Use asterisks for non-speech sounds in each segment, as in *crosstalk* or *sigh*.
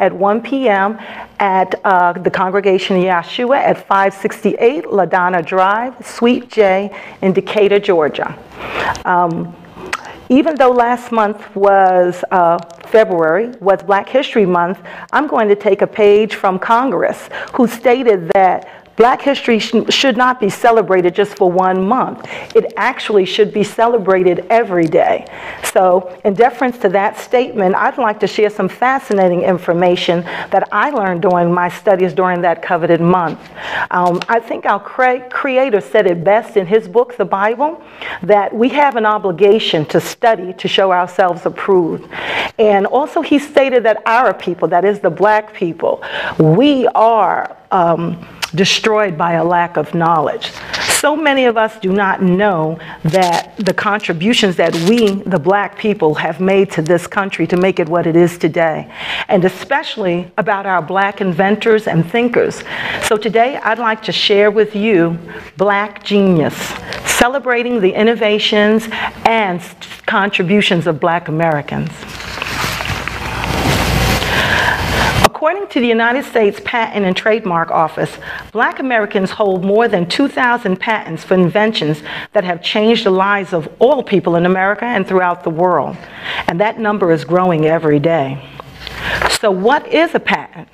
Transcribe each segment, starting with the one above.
at 1 p.m. at uh, the Congregation Yeshua at 568 LaDonna Drive, Suite J in Decatur, Georgia. Um, even though last month was uh, February, was Black History Month, I'm going to take a page from Congress who stated that Black history sh should not be celebrated just for one month. It actually should be celebrated every day. So, in deference to that statement, I'd like to share some fascinating information that I learned during my studies during that coveted month. Um, I think our cre Creator said it best in His book, the Bible, that we have an obligation to study to show ourselves approved. And also, He stated that our people, that is the black people, we are. Um, destroyed by a lack of knowledge. So many of us do not know that the contributions that we, the black people, have made to this country to make it what it is today, and especially about our black inventors and thinkers. So today I'd like to share with you Black Genius, celebrating the innovations and contributions of black Americans. According to the United States Patent and Trademark Office, black Americans hold more than 2,000 patents for inventions that have changed the lives of all people in America and throughout the world. And that number is growing every day. So, what is a patent?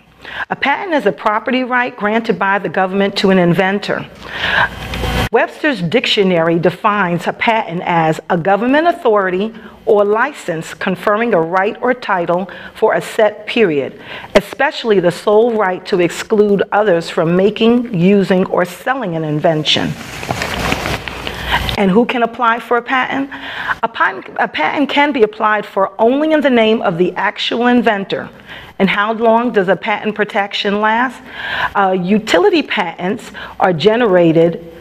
A patent is a property right granted by the government to an inventor. Webster's dictionary defines a patent as a government authority or license conferring a right or title for a set period, especially the sole right to exclude others from making, using, or selling an invention. And who can apply for a patent? A patent, a patent can be applied for only in the name of the actual inventor. And how long does a patent protection last? Uh, utility patents are generated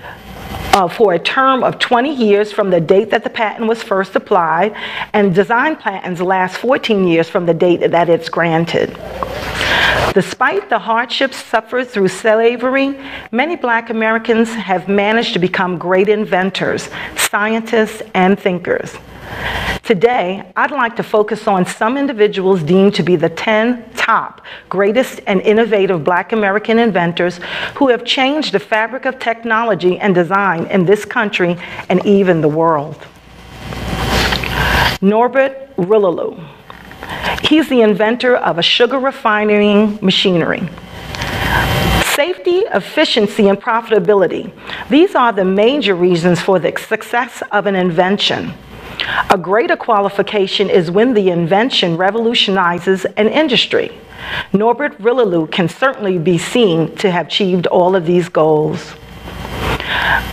uh, for a term of 20 years from the date that the patent was first applied, and design patents last 14 years from the date that it's granted. Despite the hardships suffered through slavery, many black Americans have managed to become great inventors, scientists, and thinkers. Today, I'd like to focus on some individuals deemed to be the 10 top greatest and innovative black American inventors who have changed the fabric of technology and design in this country and even the world. Norbert Rillieux. He's the inventor of a sugar refining machinery. Safety, efficiency, and profitability. These are the major reasons for the success of an invention. A greater qualification is when the invention revolutionizes an industry. Norbert Rillieux can certainly be seen to have achieved all of these goals.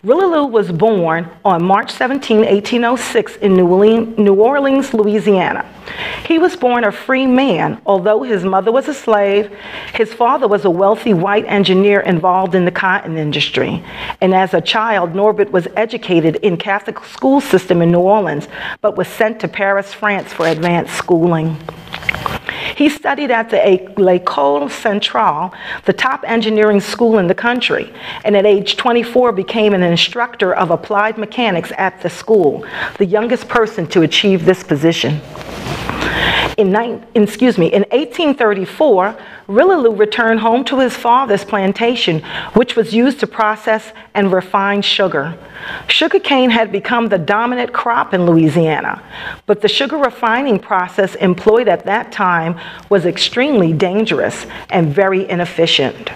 Rillieux was born on March 17, 1806 in New Orleans, Louisiana. He was born a free man, although his mother was a slave. His father was a wealthy white engineer involved in the cotton industry. And as a child, Norbert was educated in Catholic school system in New Orleans, but was sent to Paris, France for advanced schooling. He studied at the L'École Centrale, the top engineering school in the country, and at age 24 became an instructor of applied mechanics at the school, the youngest person to achieve this position. In, nine, excuse me, in 1834, Rillieux returned home to his father's plantation, which was used to process and refine sugar. Sugarcane had become the dominant crop in Louisiana, but the sugar refining process employed at that time was extremely dangerous and very inefficient.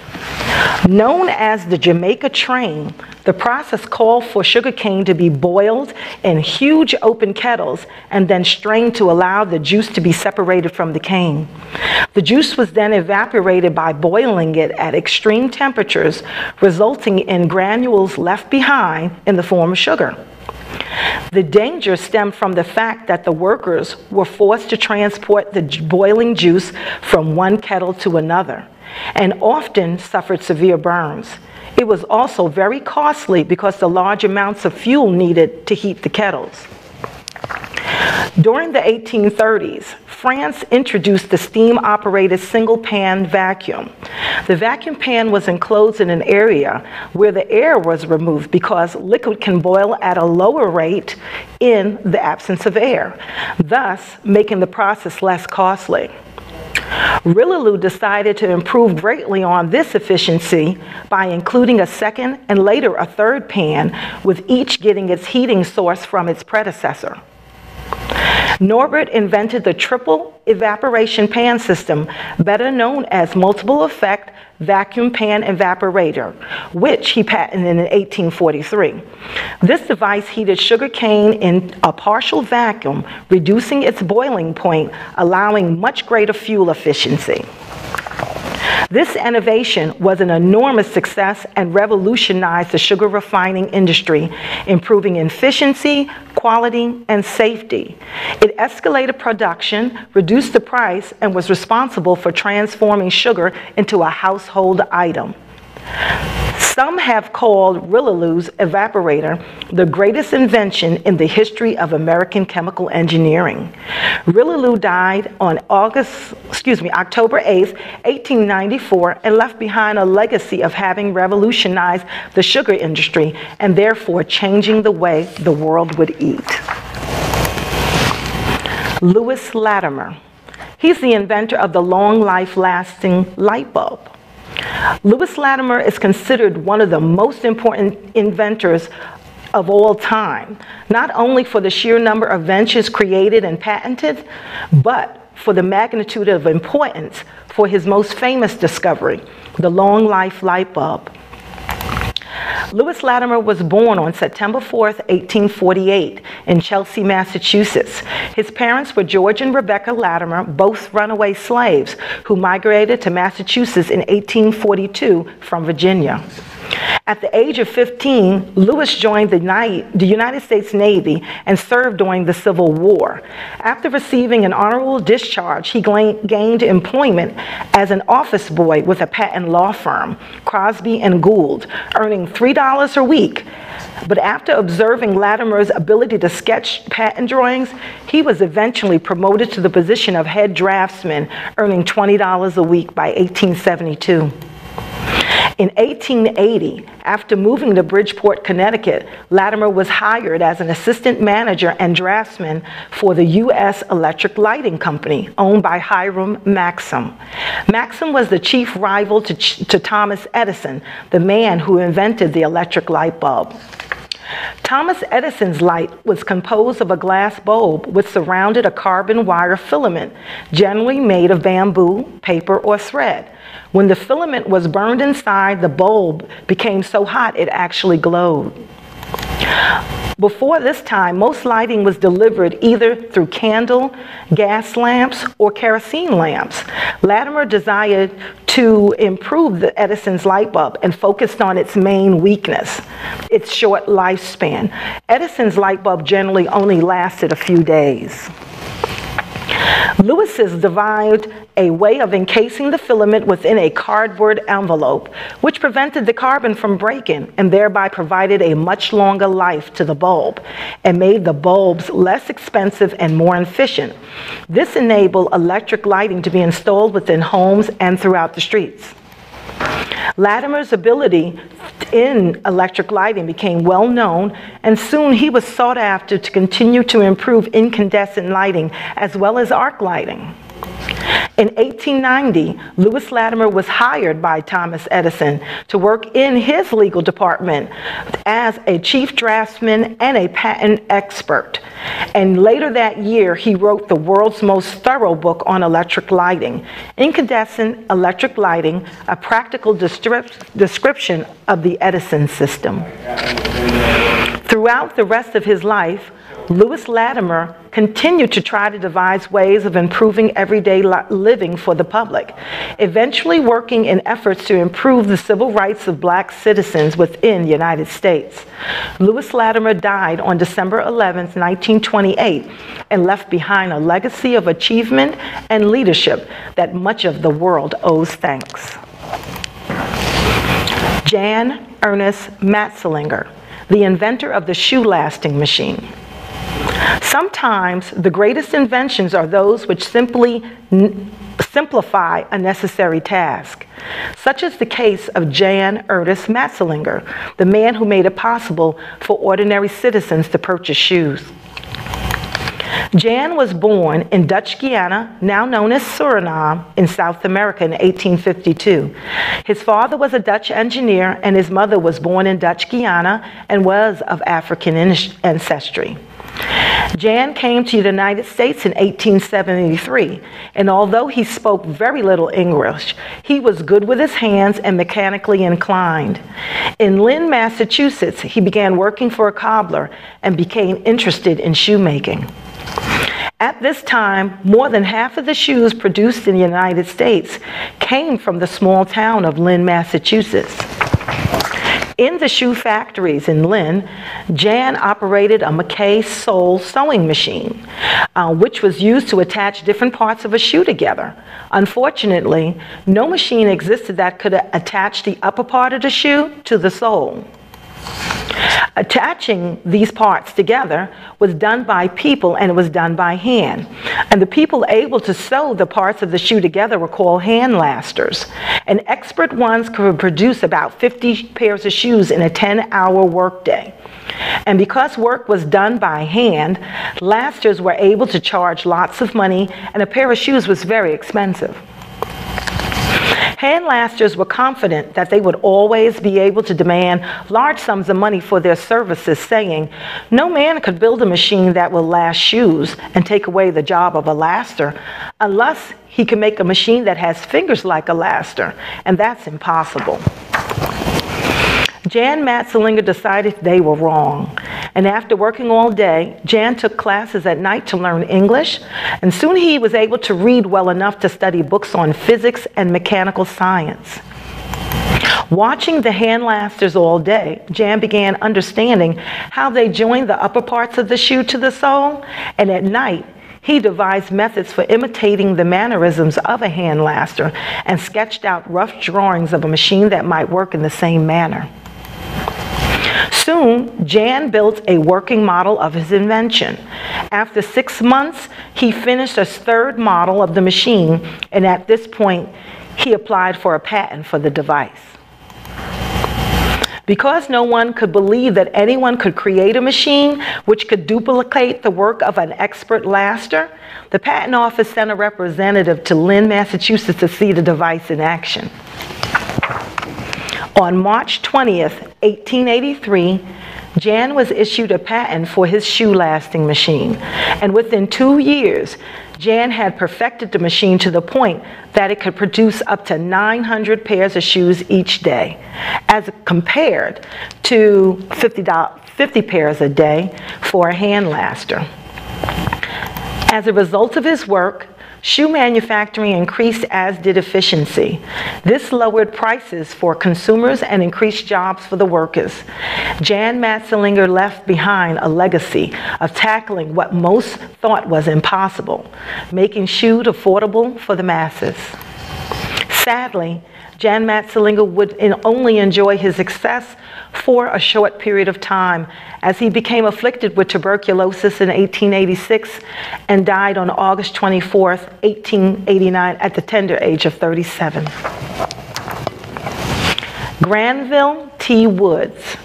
Known as the Jamaica train, the process called for sugarcane to be boiled in huge open kettles and then strained to allow the juice to be separated from the cane. The juice was then evaporated by boiling it at extreme temperatures, resulting in granules left behind in the form of sugar. The danger stemmed from the fact that the workers were forced to transport the boiling juice from one kettle to another and often suffered severe burns. It was also very costly because the large amounts of fuel needed to heat the kettles. During the 1830s, France introduced the steam operated single pan vacuum. The vacuum pan was enclosed in an area where the air was removed because liquid can boil at a lower rate in the absence of air, thus making the process less costly. Rillieux decided to improve greatly on this efficiency by including a second and later a third pan, with each getting its heating source from its predecessor. Norbert invented the triple evaporation pan system, better known as multiple effect vacuum pan evaporator, which he patented in 1843. This device heated sugar cane in a partial vacuum, reducing its boiling point, allowing much greater fuel efficiency. This innovation was an enormous success and revolutionized the sugar refining industry, improving efficiency, quality, and safety. It escalated production, reduced the price, and was responsible for transforming sugar into a household item. Some have called Rillieux's evaporator the greatest invention in the history of American chemical engineering. Rillieux died on August, excuse me, October 8, 1894, and left behind a legacy of having revolutionized the sugar industry and therefore changing the way the world would eat. Lewis Latimer. He's the inventor of the long life lasting light bulb. Lewis Latimer is considered one of the most important inventors of all time, not only for the sheer number of inventions created and patented, but for the magnitude of importance for his most famous discovery, the long life light bulb. Lewis Latimer was born on September 4, 1848, in Chelsea, Massachusetts. His parents were George and Rebecca Latimer, both runaway slaves who migrated to Massachusetts in 1842 from Virginia. At the age of 15, Lewis joined the United States Navy and served during the Civil War. After receiving an honorable discharge, he gained employment as an office boy with a patent law firm, Crosby and Gould, earning $3 a week. But after observing Latimer's ability to sketch patent drawings, he was eventually promoted to the position of head draftsman, earning $20 a week by 1872. In 1880, after moving to Bridgeport, Connecticut, Latimer was hired as an assistant manager and draftsman for the U.S. Electric Lighting Company, owned by Hiram Maxim. Maxim was the chief rival to, to Thomas Edison, the man who invented the electric light bulb. Thomas Edison's light was composed of a glass bulb which surrounded a carbon wire filament, generally made of bamboo, paper, or thread. When the filament was burned inside, the bulb became so hot it actually glowed. Before this time, most lighting was delivered either through candle, gas lamps, or kerosene lamps. Latimer desired to improve the Edison's light bulb and focused on its main weakness, its short lifespan. Edison's light bulb generally only lasted a few days. Lewis's devised a way of encasing the filament within a cardboard envelope, which prevented the carbon from breaking and thereby provided a much longer life to the bulb and made the bulbs less expensive and more efficient. This enabled electric lighting to be installed within homes and throughout the streets. Latimer's ability in electric lighting became well known, and soon he was sought after to continue to improve incandescent lighting as well as arc lighting. In 1890, Lewis Latimer was hired by Thomas Edison to work in his legal department as a chief draftsman and a patent expert. And later that year, he wrote the world's most thorough book on electric lighting, Incandescent Electric Lighting, a practical description of the Edison system. Throughout the rest of his life, Lewis Latimer continued to try to devise ways of improving everyday living for the public, eventually working in efforts to improve the civil rights of black citizens within the United States. Lewis Latimer died on December 11, 1928, and left behind a legacy of achievement and leadership that much of the world owes thanks. Jan Ernest Matzeliger, the inventor of the shoe lasting machine. Sometimes the greatest inventions are those which simply simplify a necessary task, such as the case of Jan Ernest Matzeliger, the man who made it possible for ordinary citizens to purchase shoes. Jan was born in Dutch Guiana, now known as Suriname, in South America in 1852. His father was a Dutch engineer, and his mother was born in Dutch Guiana and was of African ancestry. Jan came to the United States in 1873, and although he spoke very little English, he was good with his hands and mechanically inclined. In Lynn, Massachusetts, he began working for a cobbler and became interested in shoemaking. At this time, more than half of the shoes produced in the United States came from the small town of Lynn, Massachusetts. In the shoe factories in Lynn, Jan operated a McKay Sole sewing machine, uh, which was used to attach different parts of a shoe together. Unfortunately, no machine existed that could attach the upper part of the shoe to the sole. Attaching these parts together was done by people and it was done by hand. And the people able to sew the parts of the shoe together were called hand lasters. And expert ones could produce about 50 pairs of shoes in a 10 hour workday. And because work was done by hand, lasters were able to charge lots of money, and a pair of shoes was very expensive. Handlasters were confident that they would always be able to demand large sums of money for their services, saying, No man could build a machine that will last shoes and take away the job of a laster unless he can make a machine that has fingers like a laster, and that's impossible. Jan Matzelinger decided they were wrong. And after working all day, Jan took classes at night to learn English, and soon he was able to read well enough to study books on physics and mechanical science. Watching the handlasters all day, Jan began understanding how they joined the upper parts of the shoe to the sole, and at night, he devised methods for imitating the mannerisms of a handlaster and sketched out rough drawings of a machine that might work in the same manner. Soon, Jan built a working model of his invention. After six months, he finished a third model of the machine, and at this point, he applied for a patent for the device. Because no one could believe that anyone could create a machine which could duplicate the work of an expert laster, the patent office sent a representative to Lynn, Massachusetts to see the device in action. On March 20th, 1883, Jan was issued a patent for his shoe lasting machine. And within two years, Jan had perfected the machine to the point that it could produce up to 900 pairs of shoes each day, as compared to 50, 50 pairs a day for a hand laster. As a result of his work, Shoe manufacturing increased as did efficiency. This lowered prices for consumers and increased jobs for the workers. Jan Matzelinger left behind a legacy of tackling what most thought was impossible, making shoes affordable for the masses. Sadly, Jan Matzelinger would only enjoy his success for a short period of time as he became afflicted with tuberculosis in 1886 and died on August 24, 1889, at the tender age of 37. Granville T. Woods.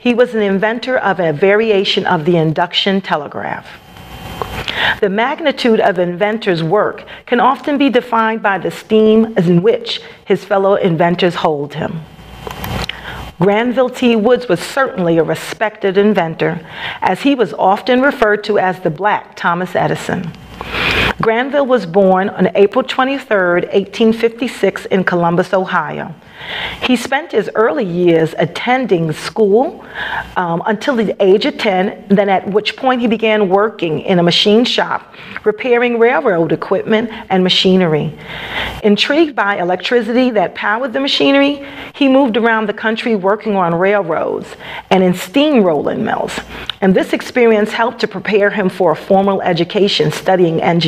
He was an inventor of a variation of the induction telegraph. The magnitude of inventor's work can often be defined by the esteem in which his fellow inventors hold him. Granville T. Woods was certainly a respected inventor, as he was often referred to as the Black Thomas Edison. Granville was born on April 23, 1856, in Columbus, Ohio. He spent his early years attending school um, until the age of 10, then at which point he began working in a machine shop, repairing railroad equipment and machinery. Intrigued by electricity that powered the machinery, he moved around the country working on railroads and in steam rolling mills. And this experience helped to prepare him for a formal education studying engineering.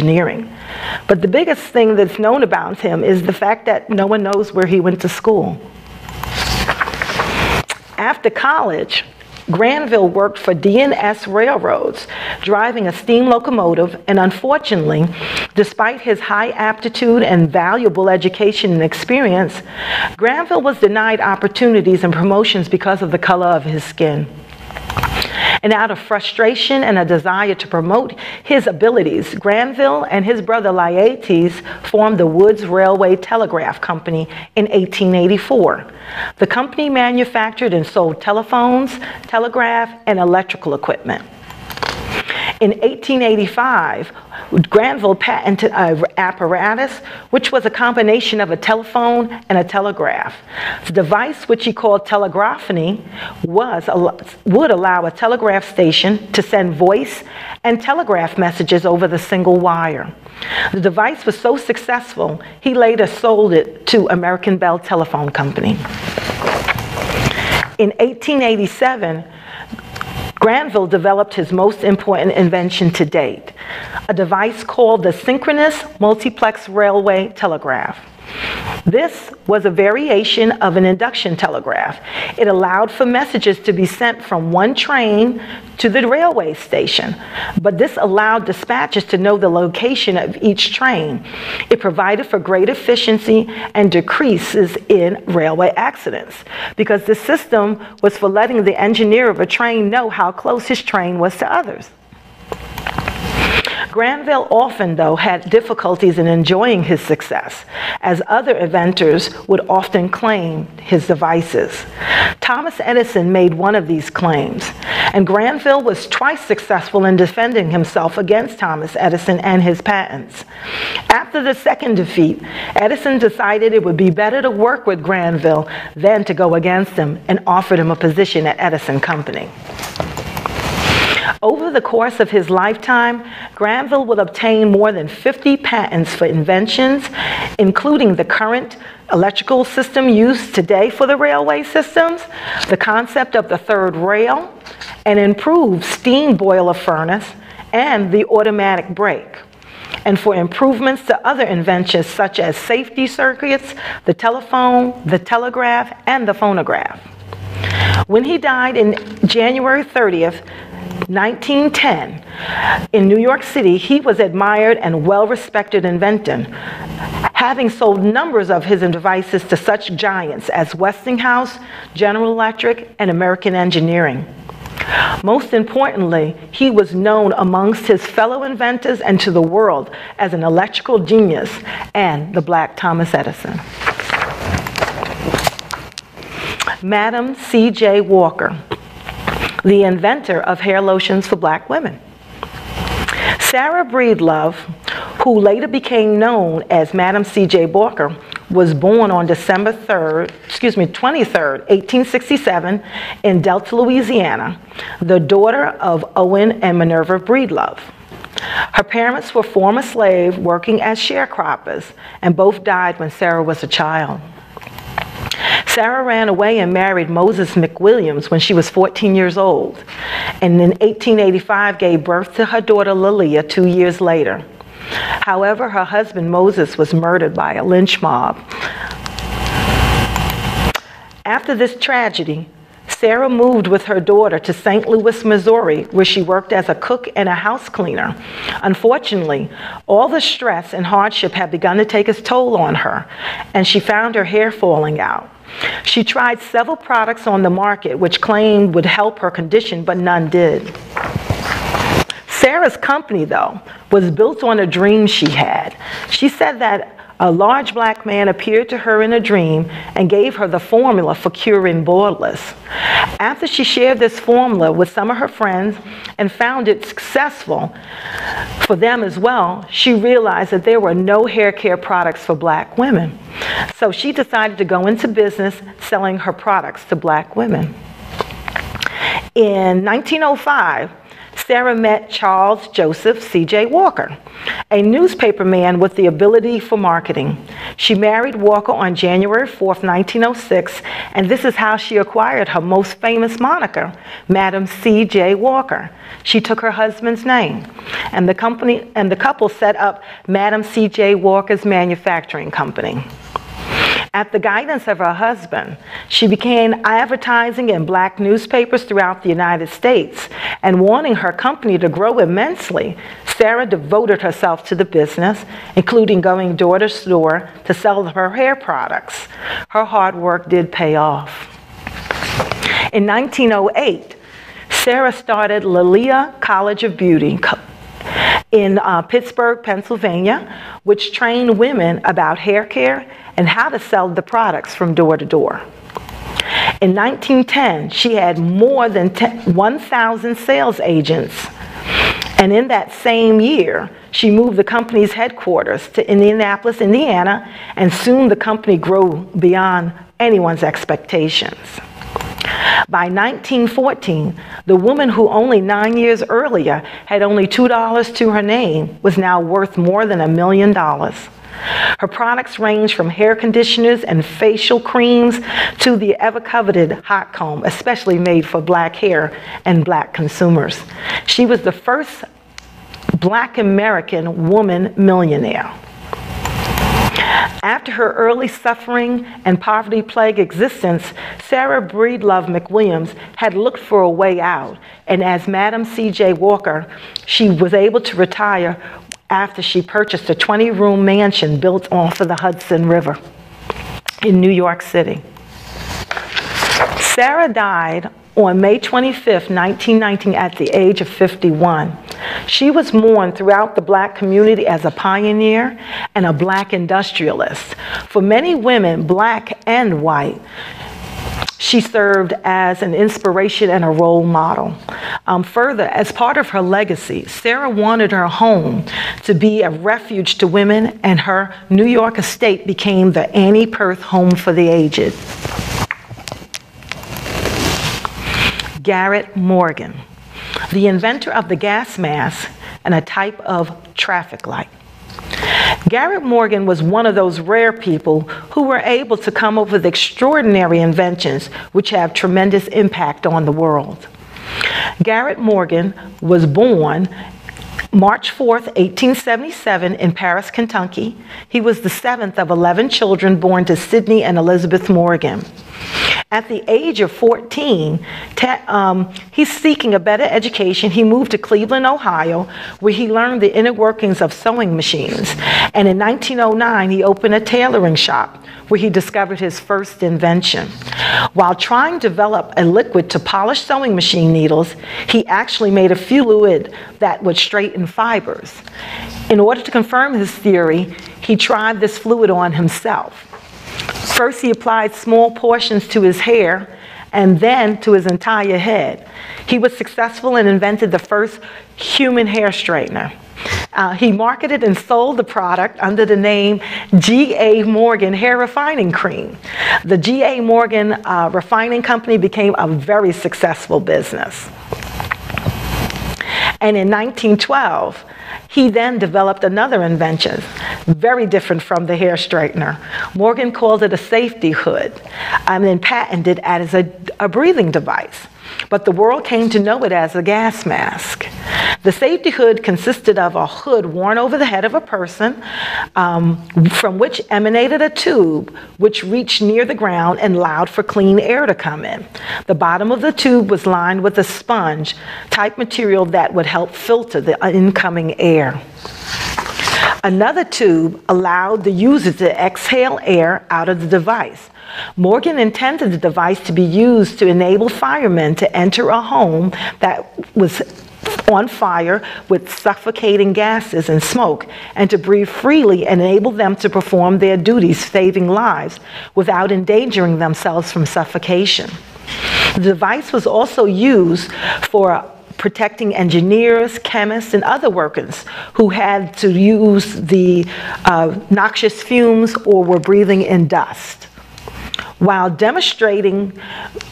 But the biggest thing that's known about him is the fact that no one knows where he went to school. After college, Granville worked for D&S Railroads, driving a steam locomotive, and unfortunately, despite his high aptitude and valuable education and experience, Granville was denied opportunities and promotions because of the color of his skin. And out of frustration and a desire to promote his abilities, Granville and his brother Laertes formed the Woods Railway Telegraph Company in 1884. The company manufactured and sold telephones, telegraph, and electrical equipment. In 1885, Granville patented an apparatus which was a combination of a telephone and a telegraph. The device, which he called telegraphony, was, would allow a telegraph station to send voice and telegraph messages over the single wire. The device was so successful, he later sold it to American Bell Telephone Company. In 1887, Granville developed his most important invention to date, a device called the synchronous multiplex railway telegraph. This was a variation of an induction telegraph. It allowed for messages to be sent from one train to the railway station, but this allowed dispatchers to know the location of each train. It provided for great efficiency and decreases in railway accidents because the system was for letting the engineer of a train know how close his train was to others. Granville often, though, had difficulties in enjoying his success, as other inventors would often claim his devices. Thomas Edison made one of these claims, and Granville was twice successful in defending himself against Thomas Edison and his patents. After the second defeat, Edison decided it would be better to work with Granville than to go against him and offered him a position at Edison Company. Over the course of his lifetime, Granville would obtain more than 50 patents for inventions, including the current electrical system used today for the railway systems, the concept of the third rail, an improved steam boiler furnace, and the automatic brake and for improvements to other inventions such as safety circuits, the telephone, the telegraph, and the phonograph. When he died in January 30th, 1910, in New York City, he was admired and well respected inventor, having sold numbers of his devices to such giants as Westinghouse, General Electric, and American Engineering. Most importantly, he was known amongst his fellow inventors and to the world as an electrical genius and the Black Thomas Edison. Madam C.J. Walker the inventor of hair lotions for black women. Sarah Breedlove, who later became known as Madam C.J. Walker, was born on December 3rd, excuse me, 23rd, 1867 in Delta, Louisiana, the daughter of Owen and Minerva Breedlove. Her parents were former slaves working as sharecroppers, and both died when Sarah was a child. Sarah ran away and married Moses McWilliams when she was 14 years old, and in 1885 gave birth to her daughter Lelia two years later. However, her husband Moses was murdered by a lynch mob. After this tragedy, Sarah moved with her daughter to St. Louis, Missouri, where she worked as a cook and a house cleaner. Unfortunately, all the stress and hardship had begun to take its toll on her, and she found her hair falling out. She tried several products on the market which claimed would help her condition, but none did. Sarah's company, though, was built on a dream she had. She said that a large black man appeared to her in a dream and gave her the formula for curing baldness. After she shared this formula with some of her friends and found it successful for them as well, she realized that there were no hair care products for black women. So she decided to go into business selling her products to black women. In 1905, Sarah met Charles Joseph C.J. Walker, a newspaper man with the ability for marketing. She married Walker on January 4, 1906, and this is how she acquired her most famous moniker, Madam C.J. Walker. She took her husband's name, and the company and the couple set up Madam C.J. Walker's manufacturing company. At the guidance of her husband, she began advertising in black newspapers throughout the United States and wanting her company to grow immensely. Sarah devoted herself to the business, including going door to door to sell her hair products. Her hard work did pay off. In 1908, Sarah started Lelia College of Beauty in uh, Pittsburgh, Pennsylvania, which trained women about hair care and how to sell the products from door to door. In 1910, she had more than 1,000 sales agents. And in that same year, she moved the company's headquarters to Indianapolis, Indiana, and soon the company grew beyond anyone's expectations. By 1914, the woman who only nine years earlier had only $2 to her name was now worth more than a million dollars. Her products range from hair conditioners and facial creams to the ever coveted hot comb, especially made for black hair and black consumers. She was the first black American woman millionaire. After her early suffering and poverty plagued existence, Sarah Breedlove McWilliams had looked for a way out, and as Madam C.J. Walker, she was able to retire after she purchased a 20 room mansion built off of the Hudson River in New York City. Sarah died on May 25, 1919, at the age of 51. She was mourned throughout the black community as a pioneer and a black industrialist. For many women, black and white, she served as an inspiration and a role model. Um, further, as part of her legacy, Sarah wanted her home to be a refuge to women, and her New York estate became the Annie Perth Home for the Aged. Garrett Morgan, the inventor of the gas mask and a type of traffic light. Garrett Morgan was one of those rare people who were able to come up with extraordinary inventions which have tremendous impact on the world. Garrett Morgan was born March 4th, 1877, in Paris, Kentucky. He was the seventh of 11 children born to Sidney and Elizabeth Morgan. At the age of 14, um, he's seeking a better education. He moved to Cleveland, Ohio, where he learned the inner workings of sewing machines. And in 1909, he opened a tailoring shop where he discovered his first invention. While trying to develop a liquid to polish sewing machine needles, he actually made a fluid that would straighten fibers. In order to confirm his theory, he tried this fluid on himself. First, he applied small portions to his hair and then to his entire head. He was successful and invented the first human hair straightener. Uh, he marketed and sold the product under the name G.A. Morgan Hair Refining Cream. The G.A. Morgan uh, Refining Company became a very successful business. And in 1912, he then developed another invention, very different from the hair straightener. Morgan called it a safety hood and then patented it as a, a breathing device but the world came to know it as a gas mask. The safety hood consisted of a hood worn over the head of a person um, from which emanated a tube which reached near the ground and allowed for clean air to come in. The bottom of the tube was lined with a sponge type material that would help filter the incoming air. Another tube allowed the user to exhale air out of the device. Morgan intended the device to be used to enable firemen to enter a home that was on fire with suffocating gases and smoke and to breathe freely and enable them to perform their duties, saving lives without endangering themselves from suffocation. The device was also used for protecting engineers, chemists, and other workers who had to use the uh, noxious fumes or were breathing in dust. While demonstrating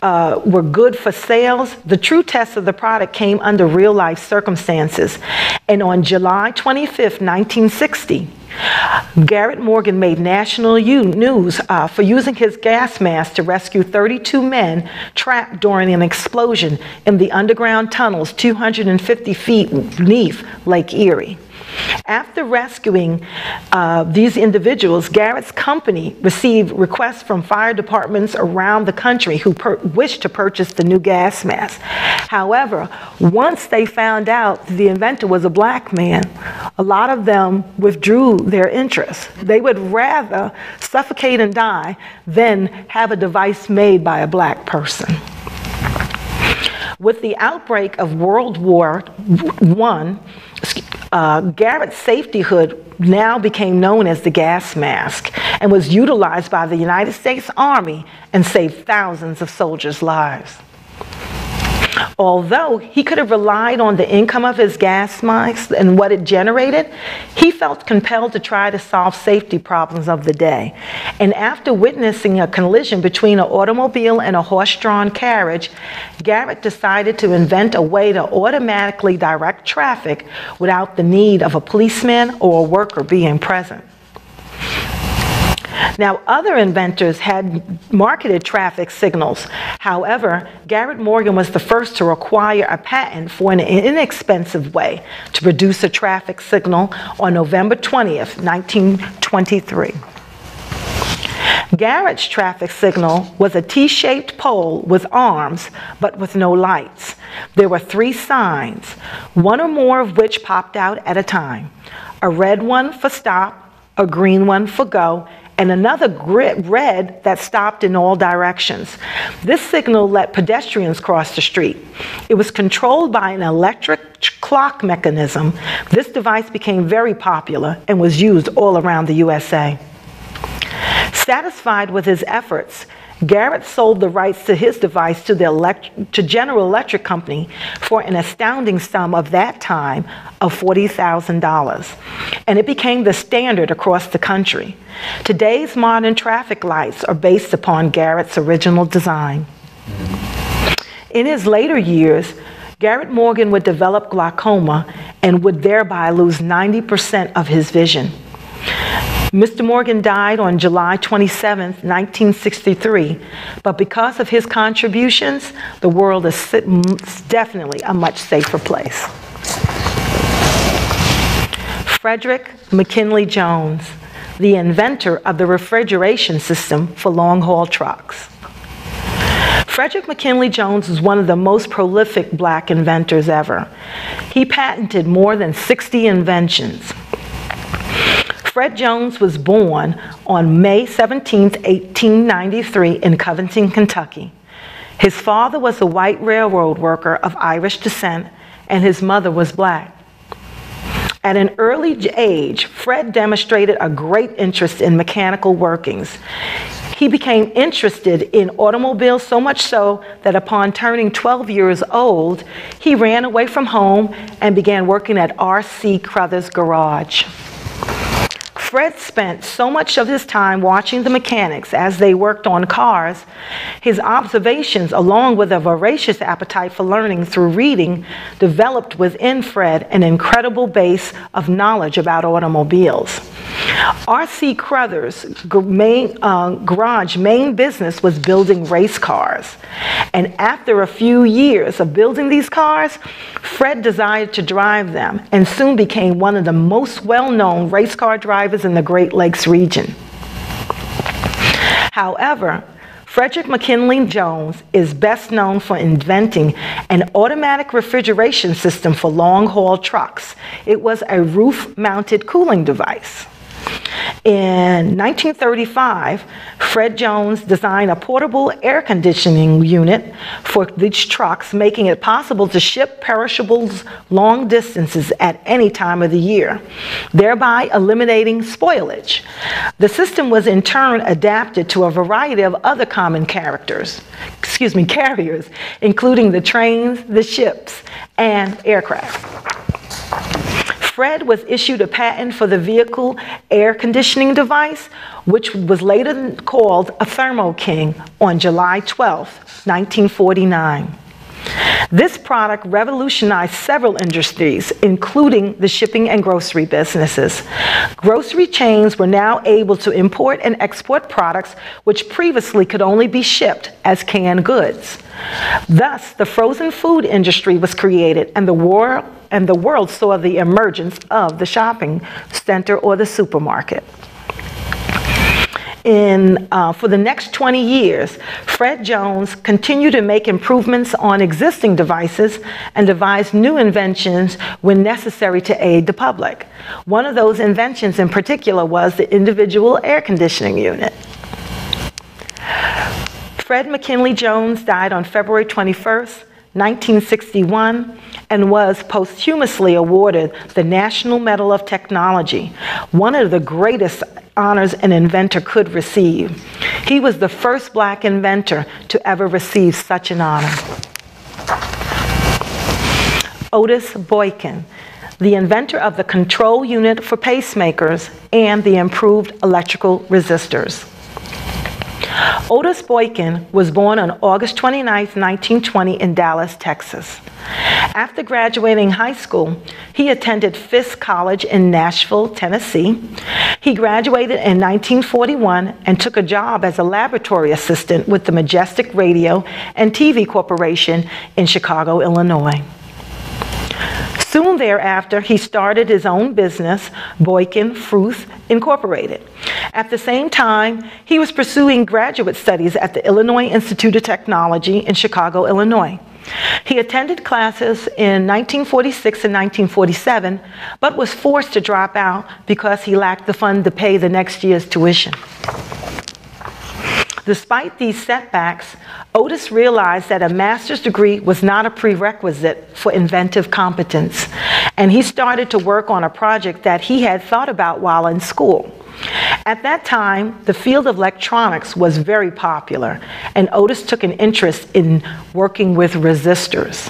uh, were good for sales, the true test of the product came under real life circumstances. And on July 25, 1960, Garrett Morgan made national news uh, for using his gas mask to rescue 32 men trapped during an explosion in the underground tunnels 250 feet beneath Lake Erie. After rescuing uh, these individuals, Garrett's company received requests from fire departments around the country who wished to purchase the new gas mask. However, once they found out the inventor was a black man, a lot of them withdrew their interest. They would rather suffocate and die than have a device made by a black person. With the outbreak of World War I, uh, Garrett's safety hood now became known as the gas mask and was utilized by the United States Army and saved thousands of soldiers' lives. Although he could have relied on the income of his gas mask and what it generated, he felt compelled to try to solve safety problems of the day. And after witnessing a collision between an automobile and a horse drawn carriage, Garrett decided to invent a way to automatically direct traffic without the need of a policeman or a worker being present. Now, other inventors had marketed traffic signals. However, Garrett Morgan was the first to require a patent for an inexpensive way to produce a traffic signal on November 20th, 1923. Garrett's traffic signal was a T shaped pole with arms, but with no lights. There were three signs, one or more of which popped out at a time a red one for stop, a green one for go, and another red that stopped in all directions. This signal let pedestrians cross the street. It was controlled by an electric clock mechanism. This device became very popular and was used all around the USA. Satisfied with his efforts, Garrett sold the rights to his device to, the elect- to General Electric Company for an astounding sum of that time of $40,000. And it became the standard across the country. Today's modern traffic lights are based upon Garrett's original design. In his later years, Garrett Morgan would develop glaucoma and would thereby lose 90% of his vision. Mr. Morgan died on July 27, 1963, but because of his contributions, the world is definitely a much safer place. Frederick McKinley Jones, the inventor of the refrigeration system for long haul trucks. Frederick McKinley Jones was one of the most prolific black inventors ever. He patented more than 60 inventions. Fred Jones was born on May 17, 1893, in Covington, Kentucky. His father was a white railroad worker of Irish descent, and his mother was black. At an early age, Fred demonstrated a great interest in mechanical workings. He became interested in automobiles so much so that upon turning 12 years old, he ran away from home and began working at R.C. Crothers Garage. Fred spent so much of his time watching the mechanics as they worked on cars. His observations, along with a voracious appetite for learning through reading, developed within Fred an incredible base of knowledge about automobiles. R.C. Crothers' main, uh, garage main business was building race cars. And after a few years of building these cars, Fred desired to drive them and soon became one of the most well known race car drivers in the Great Lakes region. However, Frederick McKinley Jones is best known for inventing an automatic refrigeration system for long haul trucks. It was a roof mounted cooling device. In 1935, Fred Jones designed a portable air conditioning unit for these trucks, making it possible to ship perishables long distances at any time of the year, thereby eliminating spoilage. The system was in turn adapted to a variety of other common characters, excuse me, *laughs* carriers, including the trains, the ships, and aircraft. Fred was issued a patent for the vehicle air conditioning device, which was later called a Thermo King on July 12, 1949. This product revolutionized several industries, including the shipping and grocery businesses. Grocery chains were now able to import and export products which previously could only be shipped as canned goods. Thus, the frozen food industry was created and the war and the world saw the emergence of the shopping center or the supermarket. In, uh, for the next 20 years, Fred Jones continued to make improvements on existing devices and devised new inventions when necessary to aid the public. One of those inventions in particular was the individual air conditioning unit. Fred McKinley Jones died on February 21st, 1961, and was posthumously awarded the National Medal of Technology, one of the greatest honors an inventor could receive. He was the first black inventor to ever receive such an honor. Otis Boykin, the inventor of the control unit for pacemakers and the improved electrical resistors. Otis Boykin was born on August 29, 1920, in Dallas, Texas. After graduating high school, he attended Fisk College in Nashville, Tennessee. He graduated in 1941 and took a job as a laboratory assistant with the Majestic Radio and TV Corporation in Chicago, Illinois. Soon thereafter, he started his own business, Boykin Fruth Incorporated. At the same time, he was pursuing graduate studies at the Illinois Institute of Technology in Chicago, Illinois. He attended classes in 1946 and 1947, but was forced to drop out because he lacked the fund to pay the next year's tuition. Despite these setbacks, Otis realized that a master's degree was not a prerequisite for inventive competence, and he started to work on a project that he had thought about while in school. At that time, the field of electronics was very popular, and Otis took an interest in working with resistors.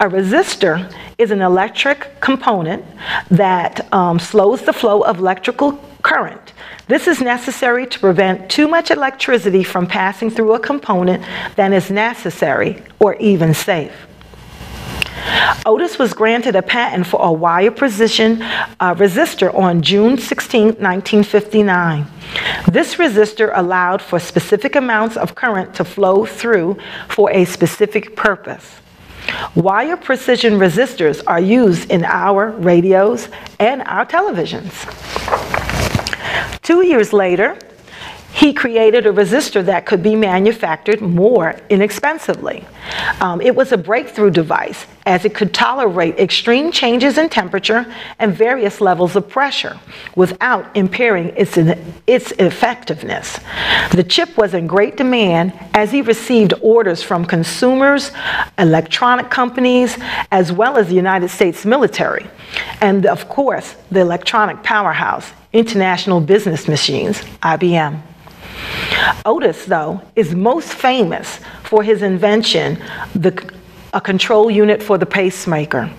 A resistor is an electric component that um, slows the flow of electrical current. This is necessary to prevent too much electricity from passing through a component than is necessary or even safe. Otis was granted a patent for a wire precision uh, resistor on June 16, 1959. This resistor allowed for specific amounts of current to flow through for a specific purpose. Wire precision resistors are used in our radios and our televisions. Two years later, he created a resistor that could be manufactured more inexpensively. Um, it was a breakthrough device as it could tolerate extreme changes in temperature and various levels of pressure without impairing its, its effectiveness. The chip was in great demand as he received orders from consumers, electronic companies, as well as the United States military, and of course, the electronic powerhouse, International Business Machines, IBM. Otis, though, is most famous for his invention, the, a control unit for the pacemaker.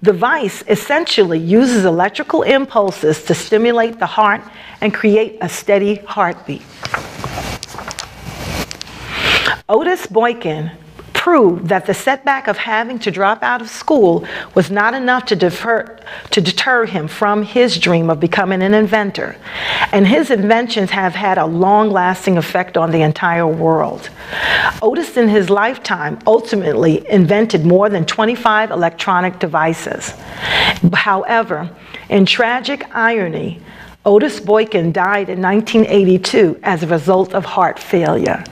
The device essentially uses electrical impulses to stimulate the heart and create a steady heartbeat. Otis Boykin that the setback of having to drop out of school was not enough to, defer, to deter him from his dream of becoming an inventor. And his inventions have had a long lasting effect on the entire world. Otis, in his lifetime, ultimately invented more than 25 electronic devices. However, in tragic irony, Otis Boykin died in 1982 as a result of heart failure.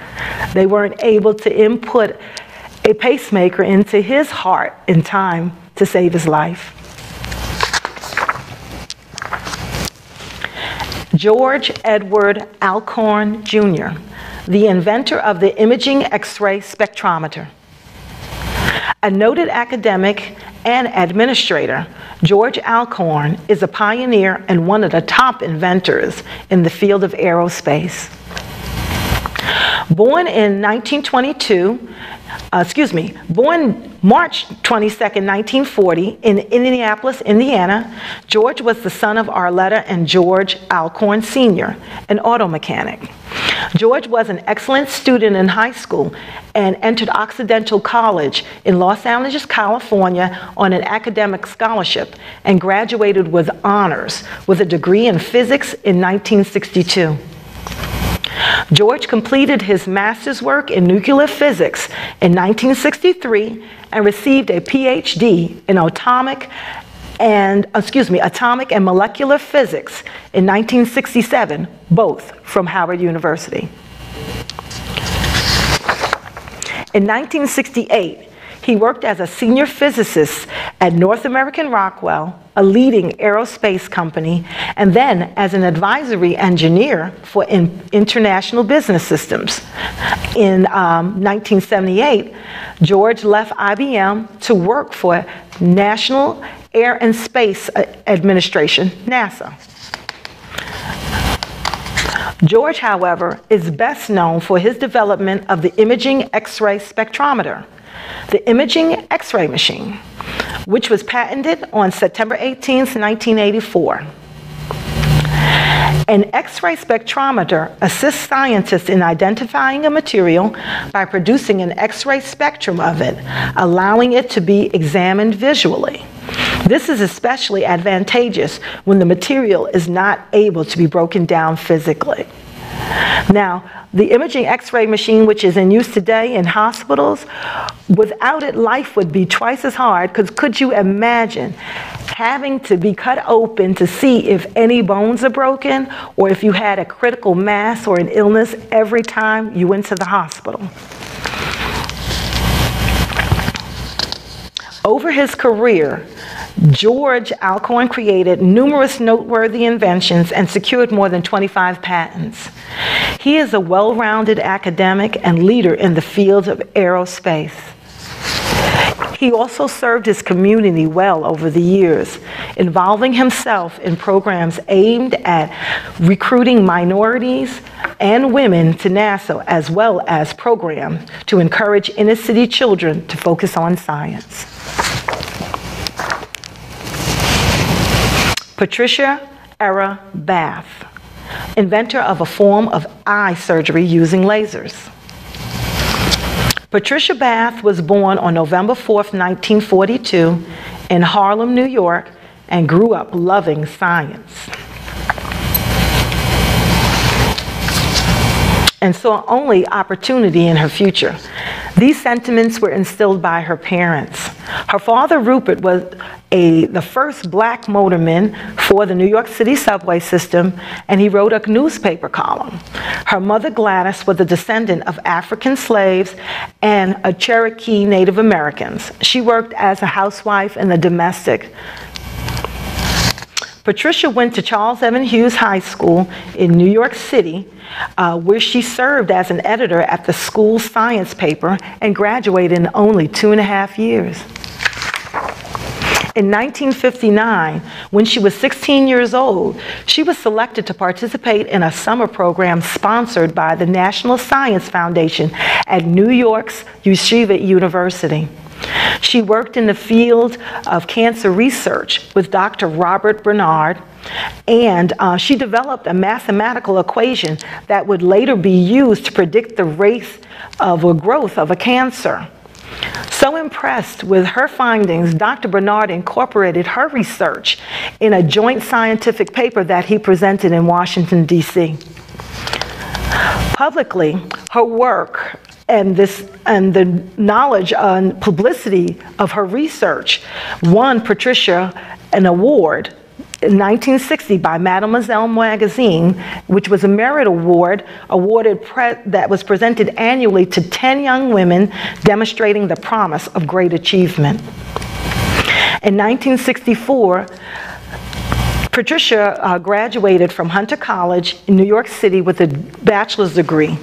They weren't able to input a pacemaker into his heart in time to save his life. George Edward Alcorn Jr., the inventor of the imaging X ray spectrometer. A noted academic and administrator, George Alcorn is a pioneer and one of the top inventors in the field of aerospace. Born in 1922, uh, excuse me, born March 22, 1940, in Indianapolis, Indiana, George was the son of Arletta and George Alcorn Sr., an auto mechanic. George was an excellent student in high school and entered Occidental College in Los Angeles, California on an academic scholarship and graduated with honors with a degree in physics in 1962. George completed his master's work in nuclear physics in 1963 and received a PhD in atomic and excuse me, atomic and molecular physics in 1967, both from Howard University. In 1968, he worked as a senior physicist at North American Rockwell a leading aerospace company, and then as an advisory engineer for in international business systems. In um, 1978, George left IBM to work for National Air and Space Administration, NASA. George, however, is best known for his development of the imaging X-ray spectrometer, the imaging X-ray machine, which was patented on September 18, 1984. An X-ray spectrometer assists scientists in identifying a material by producing an X-ray spectrum of it, allowing it to be examined visually. This is especially advantageous when the material is not able to be broken down physically. Now, the imaging x-ray machine, which is in use today in hospitals, without it, life would be twice as hard, because could you imagine having to be cut open to see if any bones are broken, or if you had a critical mass or an illness every time you went to the hospital? Over his career, George Alcorn created numerous noteworthy inventions and secured more than 25 patents. He is a well rounded academic and leader in the field of aerospace. He also served his community well over the years, involving himself in programs aimed at recruiting minorities and women to NASA, as well as programs to encourage inner city children to focus on science. Patricia Era Bath, inventor of a form of eye surgery using lasers. Patricia Bath was born on November 4, 1942, in Harlem, New York, and grew up loving science. And saw only opportunity in her future. These sentiments were instilled by her parents. Her father, Rupert, was a, the first black motorman for the New York City subway system, and he wrote a newspaper column. Her mother, Gladys, was a descendant of African slaves and a Cherokee Native Americans. She worked as a housewife and a domestic Patricia went to Charles Evan Hughes High School in New York City, uh, where she served as an editor at the school's science paper and graduated in only two and a half years. In 1959, when she was 16 years old, she was selected to participate in a summer program sponsored by the National Science Foundation at New York's Yeshiva University. She worked in the field of cancer research with Dr. Robert Bernard, and uh, she developed a mathematical equation that would later be used to predict the rate of a growth of a cancer. So impressed with her findings, Dr. Bernard incorporated her research in a joint scientific paper that he presented in Washington, D.C. Publicly, her work and this and the knowledge and publicity of her research won Patricia an award in 1960 by Mademoiselle magazine, which was a merit award awarded that was presented annually to 10 young women demonstrating the promise of great achievement. In 1964, Patricia uh, graduated from Hunter College in New York City with a bachelor's degree.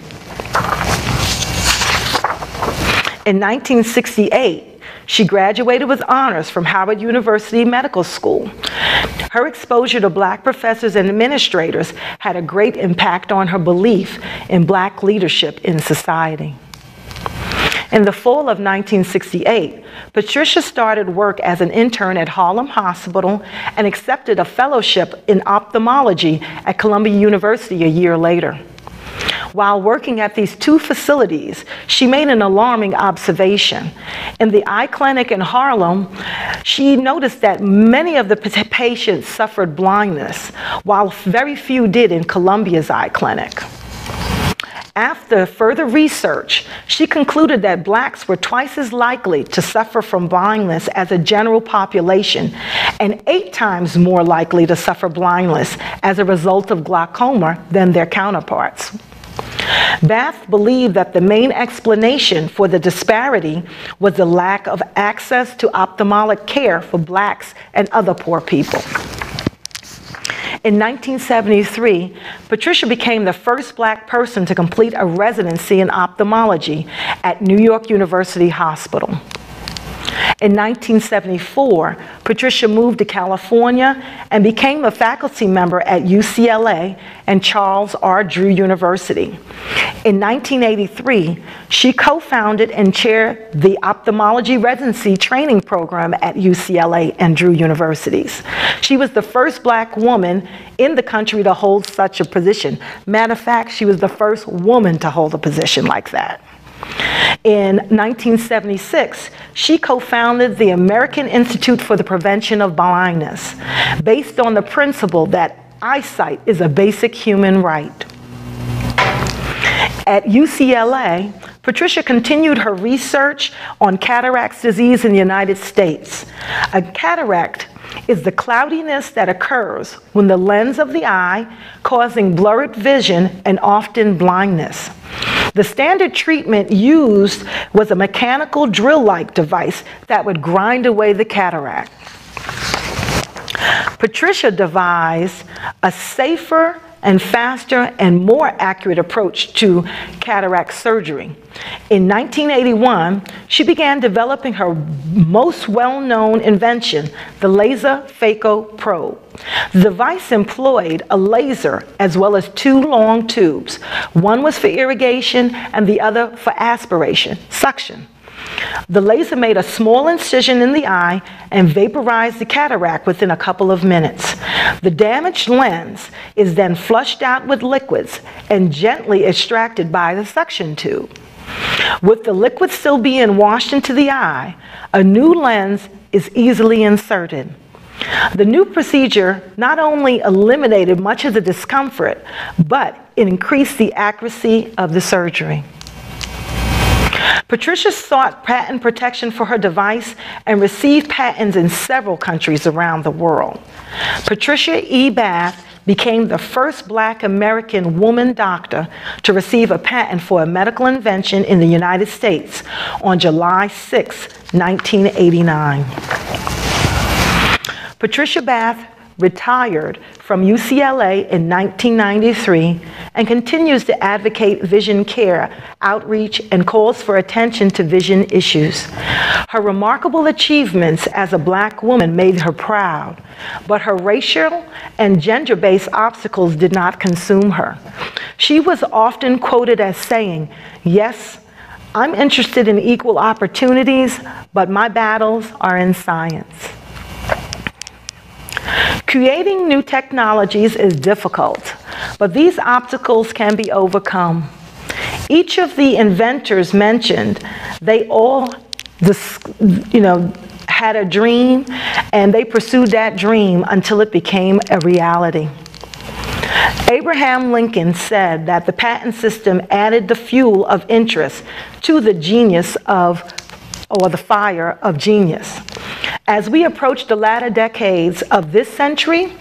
In 1968, she graduated with honors from Howard University Medical School. Her exposure to black professors and administrators had a great impact on her belief in black leadership in society. In the fall of 1968, Patricia started work as an intern at Harlem Hospital and accepted a fellowship in ophthalmology at Columbia University a year later. While working at these two facilities, she made an alarming observation. In the eye clinic in Harlem, she noticed that many of the patients suffered blindness, while very few did in Columbia's eye clinic. After further research, she concluded that blacks were twice as likely to suffer from blindness as a general population and eight times more likely to suffer blindness as a result of glaucoma than their counterparts. Bath believed that the main explanation for the disparity was the lack of access to ophthalmic care for blacks and other poor people. In 1973, Patricia became the first black person to complete a residency in ophthalmology at New York University Hospital. In 1974, Patricia moved to California and became a faculty member at UCLA and Charles R. Drew University. In 1983, she co-founded and chaired the ophthalmology residency training program at UCLA and Drew Universities. She was the first black woman in the country to hold such a position. Matter of fact, she was the first woman to hold a position like that. In 1976, she co-founded the American Institute for the Prevention of Blindness, based on the principle that eyesight is a basic human right. At UCLA, Patricia continued her research on cataracts disease in the United States. A cataract is the cloudiness that occurs when the lens of the eye causing blurred vision and often blindness. The standard treatment used was a mechanical drill-like device that would grind away the cataract. Patricia devised a safer and faster and more accurate approach to cataract surgery. In 1981, she began developing her most well-known invention, the laser phaco probe. The device employed a laser as well as two long tubes. One was for irrigation and the other for aspiration, suction. The laser made a small incision in the eye and vaporized the cataract within a couple of minutes. The damaged lens is then flushed out with liquids and gently extracted by the suction tube. With the liquid still being washed into the eye, a new lens is easily inserted. The new procedure not only eliminated much of the discomfort, but it increased the accuracy of the surgery. Patricia sought patent protection for her device and received patents in several countries around the world. Patricia E. Bath became the first black American woman doctor to receive a patent for a medical invention in the United States on July 6, 1989. Patricia Bath retired from UCLA in 1993 and continues to advocate vision care, outreach, and calls for attention to vision issues. Her remarkable achievements as a black woman made her proud, but her racial and gender-based obstacles did not consume her. She was often quoted as saying, yes, I'm interested in equal opportunities, but my battles are in science. Creating new technologies is difficult, but these obstacles can be overcome. Each of the inventors mentioned, they all, you know, had a dream and they pursued that dream until it became a reality. Abraham Lincoln said that the patent system added the fuel of interest to the genius of, or the fire of genius. As we approach the latter decades of this century,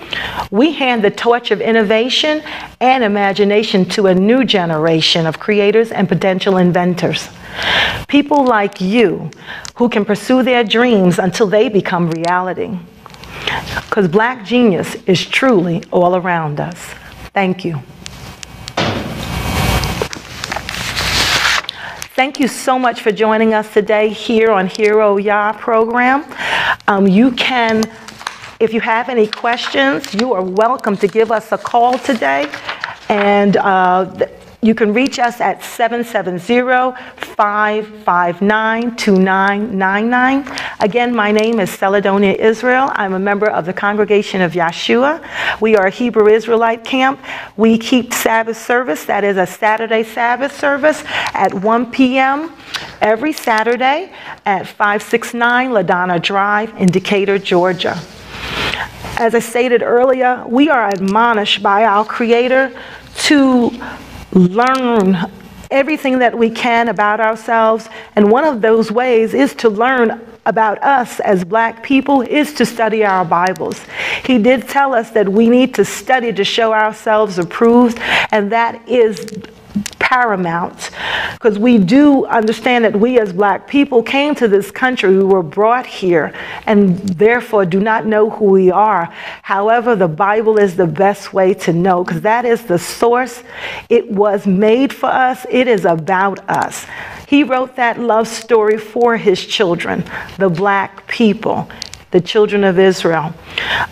we hand the torch of innovation and imagination to a new generation of creators and potential inventors. People like you who can pursue their dreams until they become reality. Because black genius is truly all around us. Thank you. Thank you so much for joining us today here on Hear O Yah program. Um, you can, if you have any questions, you are welcome to give us a call today. And uh, you can reach us at 770-559-2999. Again, my name is Celadonia Israel. I'm a member of the Congregation of Yeshua. We are a Hebrew Israelite camp. We keep Sabbath service, that is a Saturday Sabbath service at 1 p.m. every Saturday at 569 LaDonna Drive in Decatur, Georgia. As I stated earlier, we are admonished by our Creator to learn everything that we can about ourselves. And one of those ways is to learn about us as black people is to study our Bibles. He did tell us that we need to study to show ourselves approved, and that is paramount because we do understand that we as black people came to this country, we were brought here, and therefore do not know who we are. However, the Bible is the best way to know because that is the source. It was made for us, it is about us. He wrote that love story for his children, the black people, the children of Israel.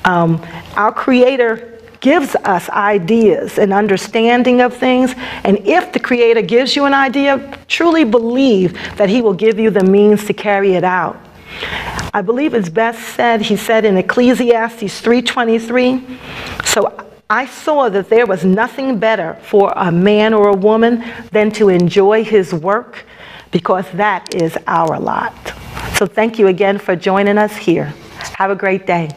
Um, our Creator gives us ideas and understanding of things. And if the Creator gives you an idea, truly believe that He will give you the means to carry it out. I believe it's best said, he said in Ecclesiastes 3:23. So I saw that there was nothing better for a man or a woman than to enjoy his work because that is our lot. So thank you again for joining us here. Have a great day.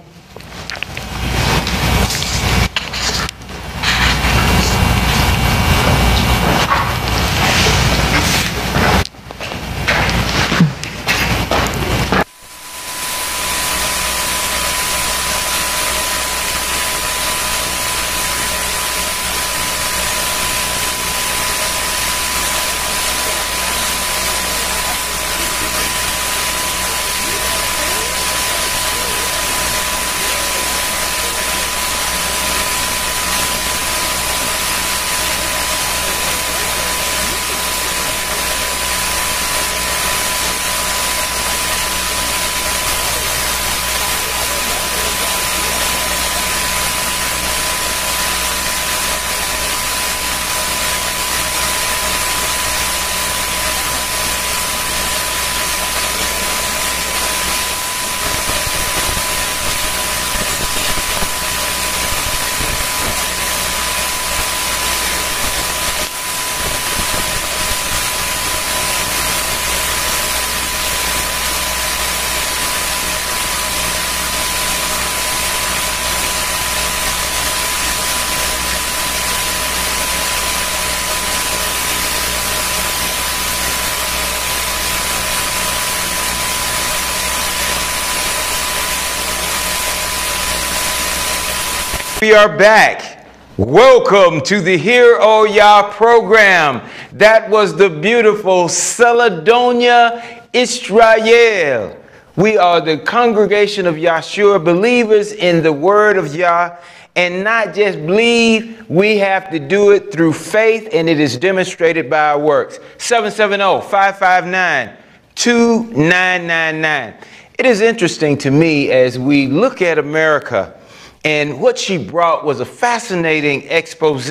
We are back. Welcome to the Hear O Yah program. That was the beautiful Celedonia Israel. We are the congregation of Yahshua, believers in the word of Yah, and not just believe, we have to do it through faith, and it is demonstrated by our works. 770 559 2999. It is interesting to me as we look at America and what she brought was a fascinating expose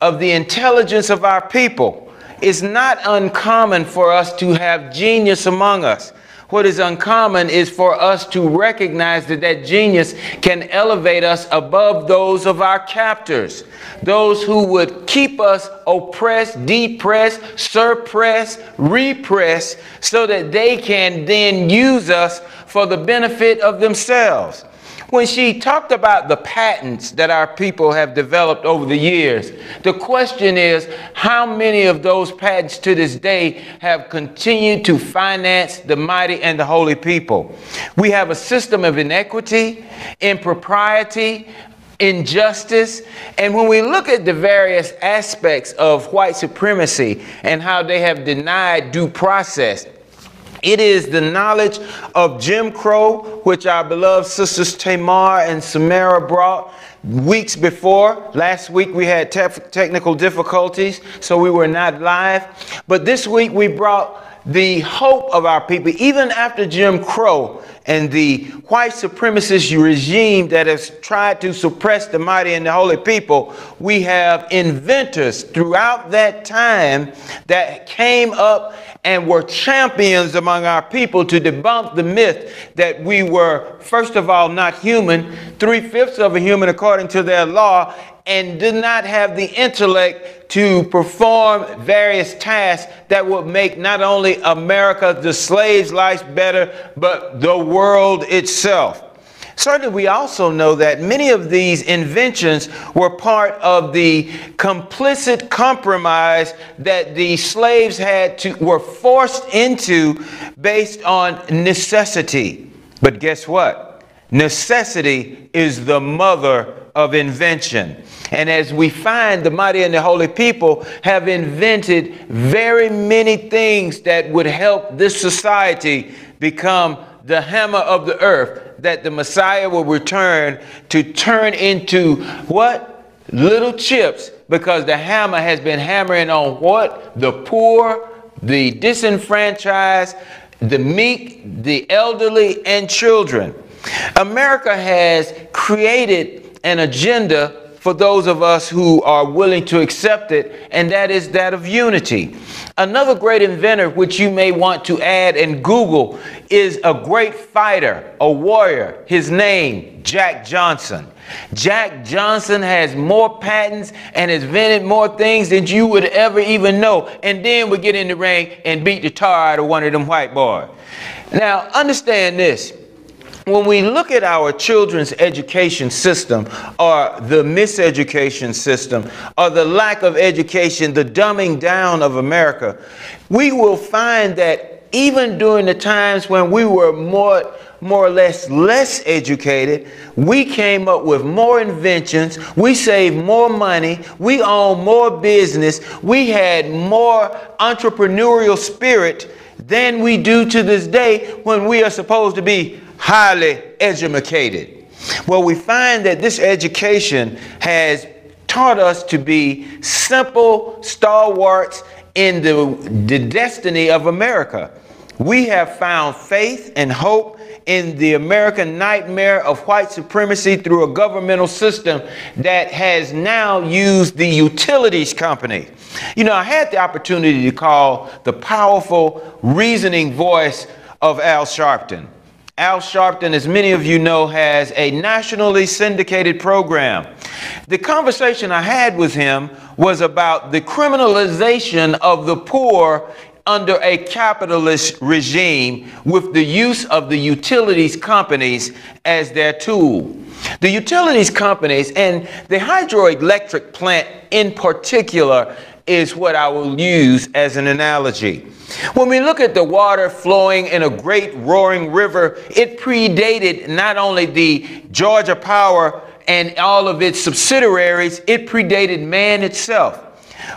of the intelligence of our people. It's not uncommon for us to have genius among us. What is uncommon is for us to recognize that that genius can elevate us above those of our captors, those who would keep us oppressed, depressed, suppressed, repressed, so that they can then use us for the benefit of themselves when she talked about the patents that our people have developed over the years, the question is how many of those patents to this day have continued to finance the mighty and the holy people? We have a system of inequity, impropriety, injustice. And when we look at the various aspects of white supremacy and how they have denied due process, it is the knowledge of Jim Crow, which our beloved sisters Tamar and Samara brought weeks before. Last week we had te- technical difficulties, so we were not live. But this week we brought the hope of our people, even after Jim Crow and the white supremacist regime that has tried to suppress the mighty and the holy people, we have inventors throughout that time that came up and were champions among our people to debunk the myth that we were, first of all, not human, three fifths of a human according to their law, and did not have the intellect to perform various tasks that would make not only America, the slaves' lives better, but the world itself. Certainly, we also know that many of these inventions were part of the complicit compromise that the slaves had to were forced into based on necessity. But guess what? Necessity is the mother of invention. And as we find the mighty and the holy people have invented very many things that would help this society become the hammer of the earth, that the Messiah will return to turn into what? Little chips, because the hammer has been hammering on what? The poor, the disenfranchised, the meek, the elderly, and children. America has created an agenda for those of us who are willing to accept it, and that is that of unity. Another great inventor, which you may want to add and Google, is a great fighter, a warrior. His name, Jack Johnson. Jack Johnson has more patents and has invented more things than you would ever even know. And then we get in the ring and beat the tar out of one of them white boys. Now, understand this when we look at our children's education system or the miseducation system or the lack of education, the dumbing down of America, we will find that even during the times when we were more more or less less educated, we came up with more inventions, we saved more money, we owned more business, we had more entrepreneurial spirit than we do to this day when we are supposed to be highly educated. Well, we find that this education has taught us to be simple stalwarts in the, the destiny of America. We have found faith and hope in the American nightmare of white supremacy through a governmental system that has now used the utilities company. You know, I had the opportunity to call the powerful reasoning voice of Al Sharpton. Al Sharpton, as many of you know, has a nationally syndicated program. The conversation I had with him was about the criminalization of the poor under a capitalist regime with the use of the utilities companies as their tool. The utilities companies and the hydroelectric plant in particular is what I will use as an analogy. When we look at the water flowing in a great roaring river, it predated not only the Georgia Power and all of its subsidiaries, it predated man itself.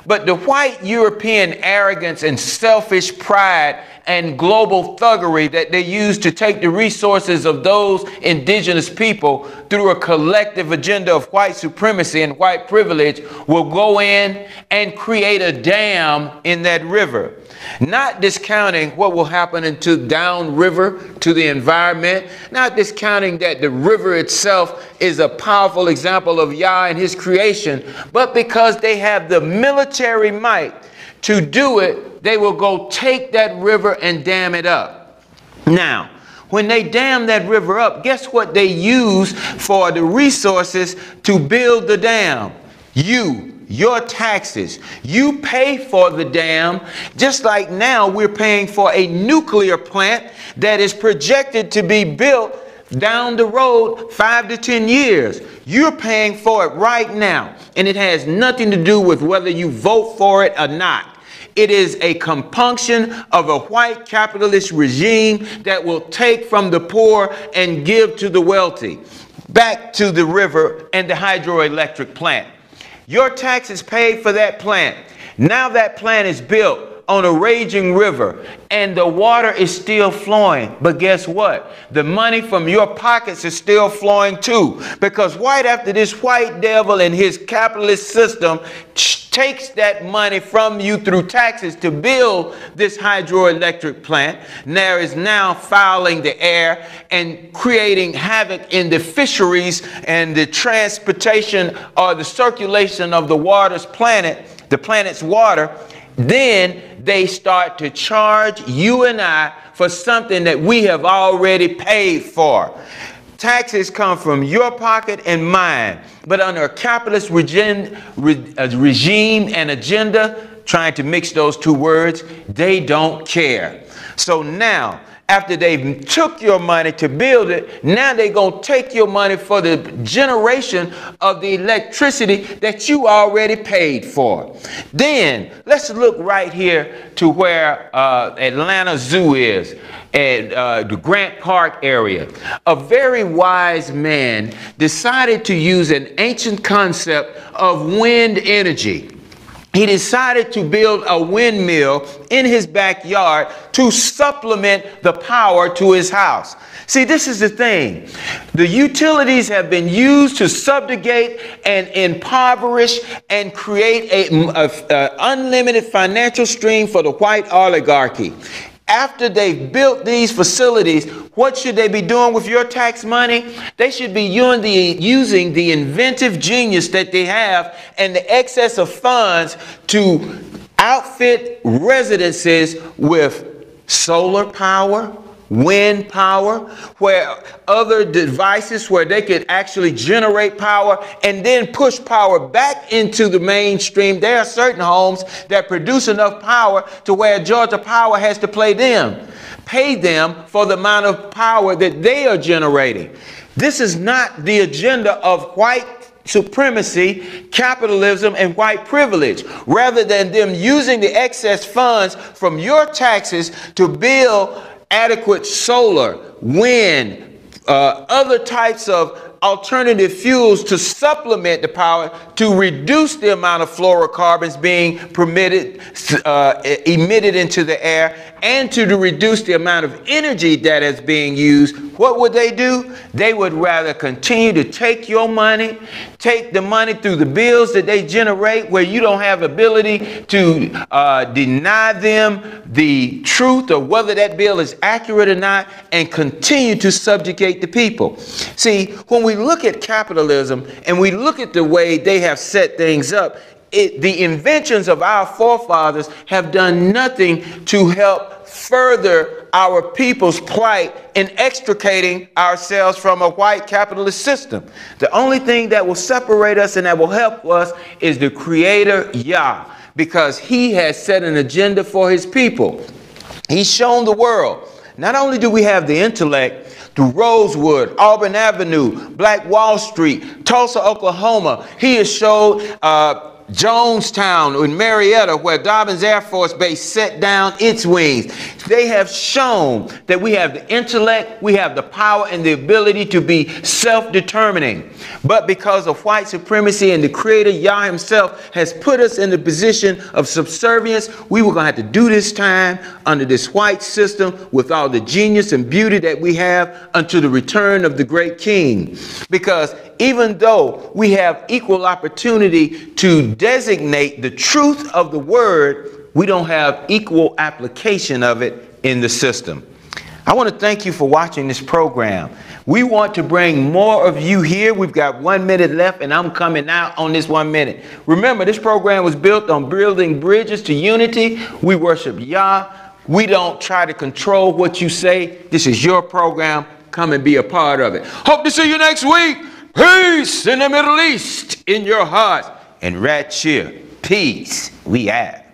But the white European arrogance and selfish pride and global thuggery that they use to take the resources of those indigenous people through a collective agenda of white supremacy and white privilege will go in and create a dam in that river. Not discounting what will happen into downriver to the environment, not discounting that the river itself is a powerful example of Yah and his creation, but because they have the military might to do it they will go take that river and dam it up. Now, when they dam that river up, guess what they use for the resources to build the dam? You, your taxes. You pay for the dam, just like now we're paying for a nuclear plant that is projected to be built down the road five to 10 years. You're paying for it right now, and it has nothing to do with whether you vote for it or not. It is a compunction of a white capitalist regime that will take from the poor and give to the wealthy. Back to the river and the hydroelectric plant. Your taxes paid for that plant. Now that plant is built on a raging river and the water is still flowing. But guess what? The money from your pockets is still flowing too. Because right after this white devil and his capitalist system takes that money from you through taxes to build this hydroelectric plant. There is now fouling the air and creating havoc in the fisheries and the transportation or the circulation of the water's planet, the planet's water. Then they start to charge you and I for something that we have already paid for. Taxes come from your pocket and mine. But under a capitalist regime, uh, regime and agenda, trying to mix those two words, they don't care. So now, after they've took your money to build it, now they're going to take your money for the generation of the electricity that you already paid for. Then let's look right here to where uh, Atlanta Zoo is. at uh, the Grant Park area, a very wise man decided to use an ancient concept of wind energy he decided to build a windmill in his backyard to supplement the power to his house. See, this is the thing. The utilities have been used to subjugate and impoverish and create an unlimited financial stream for the white oligarchy after they've built these facilities, what should they be doing with your tax money? They should be using the, using the inventive genius that they have and the excess of funds to outfit residences with solar power, wind power, where other devices where they could actually generate power and then push power back into the mainstream. There are certain homes that produce enough power to where Georgia Power has to play them, pay them for the amount of power that they are generating. This is not the agenda of white supremacy, capitalism, and white privilege, rather than them using the excess funds from your taxes to build adequate solar, wind, uh, other types of alternative fuels to supplement the power to reduce the amount of fluorocarbons being permitted uh, emitted into the air and to reduce the amount of energy that is being used what would they do? They would rather continue to take your money take the money through the bills that they generate where you don't have ability to uh, deny them the truth or whether that bill is accurate or not and continue to subjugate the people. See when we look at capitalism and we look at the way they have set things up, it, the inventions of our forefathers have done nothing to help further our people's plight in extricating ourselves from a white capitalist system. The only thing that will separate us and that will help us is the Creator Yah, because He has set an agenda for His people. He's shown the world. Not only do we have the intellect, through Rosewood, Auburn Avenue, Black Wall Street, Tulsa, Oklahoma. He has showed uh, Jonestown in Marietta, where Dobbins Air Force Base set down its wings. They have shown that we have the intellect, we have the power and the ability to be self determining. But because of white supremacy and the Creator, Yah Himself, has put us in the position of subservience, we were going to have to do this time under this white system with all the genius and beauty that we have until the return of the great King. Because even though we have equal opportunity to designate the truth of the word, we don't have equal application of it in the system. I want to thank you for watching this program. We want to bring more of you here. We've got one minute left, and I'm coming out on this one minute. Remember, this program was built on building bridges to unity. We worship Yah. We don't try to control what you say. This is your program. Come and be a part of it. Hope to see you next week. Peace in the Middle East, in your heart, and right here, peace we have.